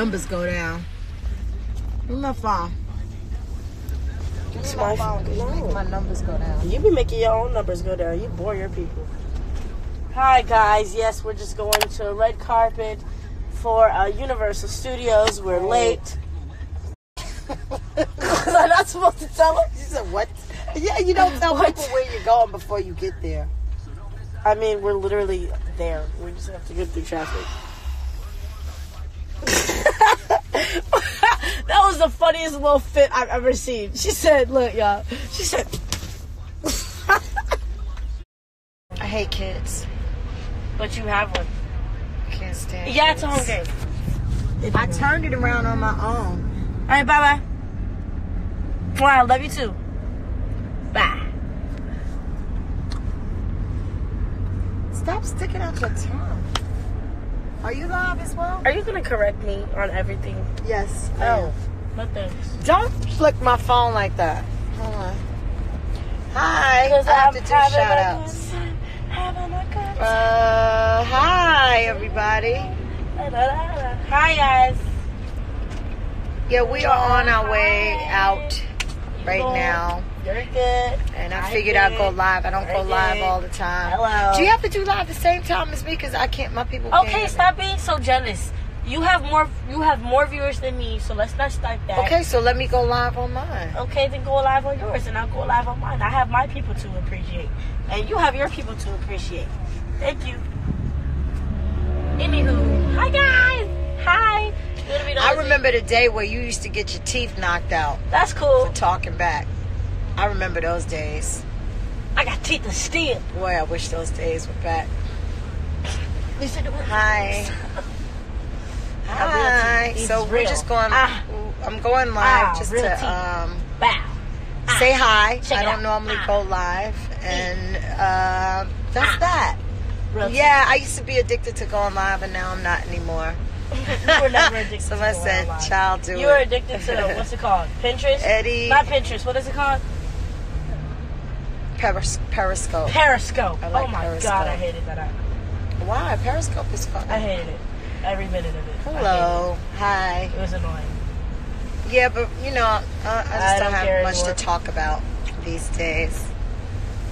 making my numbers go down. Where's my phone? It's my phone. No. my numbers go down. You be making your own numbers go down. You bore your people. Hi guys. Yes, we're just going to a red carpet for uh, Universal Studios. We're late. Was I not supposed to tell them? She said, what? Yeah, you don't tell What? people where you're going before you get there. I mean, we're literally there. We just have to get through traffic. that was the funniest little fit I've ever seen. She said, "Look, y'all." She said, I hate kids. "But you have one." Can't stand Yeah, it's a kids. home game. I turned it around on my own. All right, bye bye. Wow, love you too. Bye. Stop sticking out your tongue. Are you live as well? Are you gonna correct me on everything? Yes. Oh, thanks. Don't flick my phone like that. Hold on. Hi. I have to do shout outs. good time, Having a good time. Uh, hi, everybody. Hi guys. Yeah, we are on our way out right now. You're good. And I figured I'd go live. I don't go live good. all the time. Hello. Do you have to do live the same time as me? Because I can't, my people can't. Okay, stop being so jealous. You have more. You have more viewers than me, so let's not start that. Okay, so let me go live on mine. Okay, then go live on yours, and I'll go live on mine. I have my people to appreciate, and you have your people to appreciate. Thank you. Anywho, hi guys. Hi. You wanna be I remember the day where you used to get your teeth knocked out That's cool. for talking back. I remember those days. I got teeth of steel. Boy, I wish those days were back. Hi. Hi. So we're real. just going. Ah. I'm going live Ah, just to um, Bow. say hi. Check I don't normally Ah. go live, and uh, that's Ah. that. Real. Yeah, I used to be addicted to going live, and now I'm not anymore. you were never addicted so to I going said, live. "Child, do You it." were addicted to what's it called? Pinterest. Eddie Not Pinterest. What is it called? Peris- Periscope. Periscope. I like oh my Periscope. god, I hated that. app. Why? Periscope is fun. I hated it. Every minute of it. I Hello. Hi. it. It was annoying. Yeah, but you know, uh, I just I don't, don't have much anymore. to talk about these days.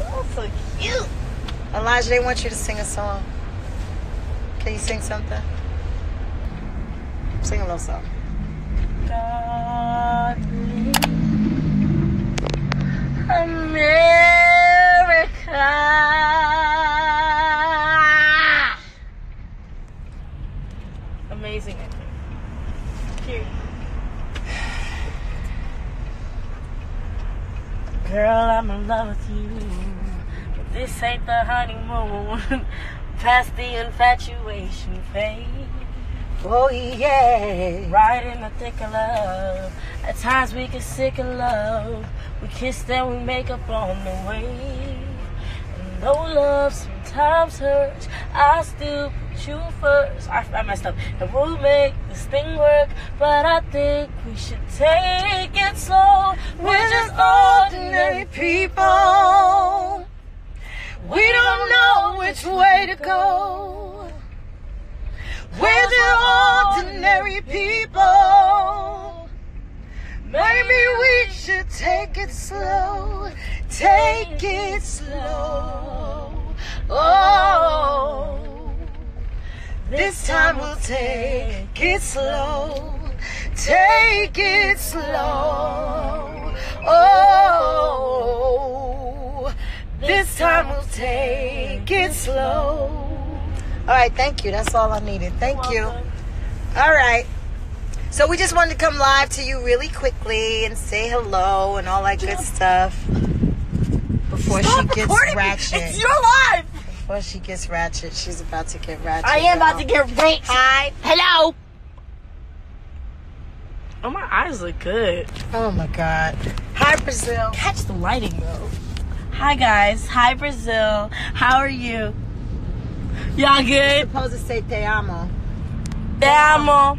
Oh, so cute. Alijah, they want you to sing a song. Can you sing something? Sing a little song. God America. Amazing, I think. Cute. Girl, I'm in love with you. But this ain't the honeymoon. Past the infatuation phase. Oh yeah. Right in the thick of love. At times we get sick of love. We kiss, then we make up on the way. And though love sometimes hurts, I'll still put you first. I, I messed up. And we'll make this thing work. But I think we should take it slow. We're just ordinary people. We don't know which way to go. We're the ordinary people. Maybe we should take it slow. Take it slow. Oh, this time we'll take it slow. Take it slow. Oh, this time we'll take it slow. All right, thank you. That's all I needed. Thank you. All right. So we just wanted to come live to you really quickly and say hello and all that good stuff before Stop she gets recording me. ratchet. It's your life. Before she gets ratchet, she's about to get ratchet. I am about to get raped. Hi. Hello. Oh, my eyes look good. Oh my God. Hi, Brazil. Catch the lighting though. Hi guys. Hi Brazil. How are you? Y'all good? Supposed to say te amo. Te amo.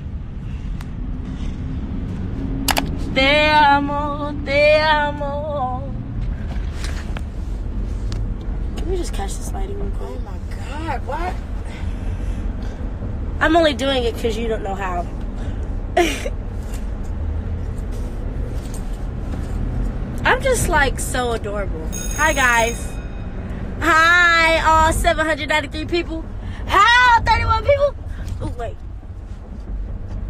Te amo. Te amo. Let me just catch this lighting real quick. Oh my God. What? I'm only doing it because you don't know how. I'm just like so adorable. Hi guys. Hi, all 793 people. How 31 people? Oh wait.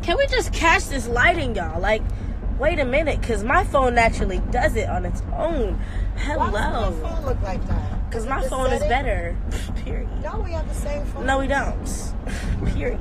Can we just catch this lighting, y'all? Like, wait a minute, cause my phone naturally does it on its own. Hello. Why does my phone look like that? Cause my the phone is better. Period. Don't we have the same phone? No, we don't. Period.